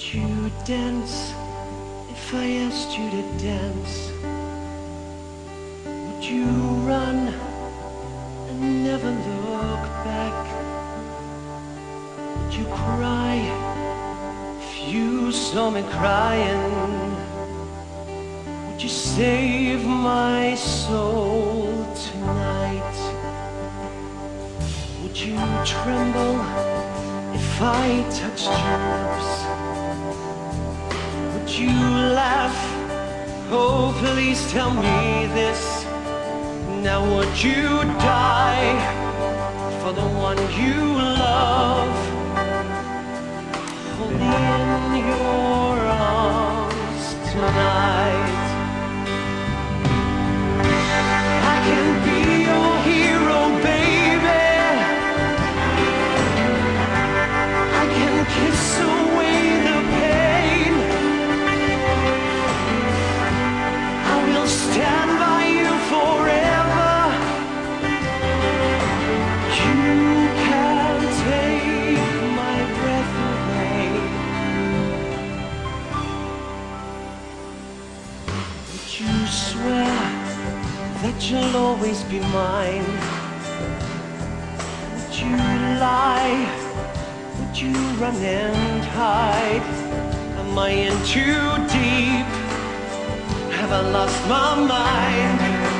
you dance if I asked you to dance? Would you run and never look back? Would you cry if you saw me crying? Would you save my soul tonight? Would you tremble if I touched your lips? You laugh? Oh, please tell me this. Now would you die for the one you love? You swear that you'll always be mine? Would you lie? Would you run and hide? Am I in too deep? Have I lost my mind?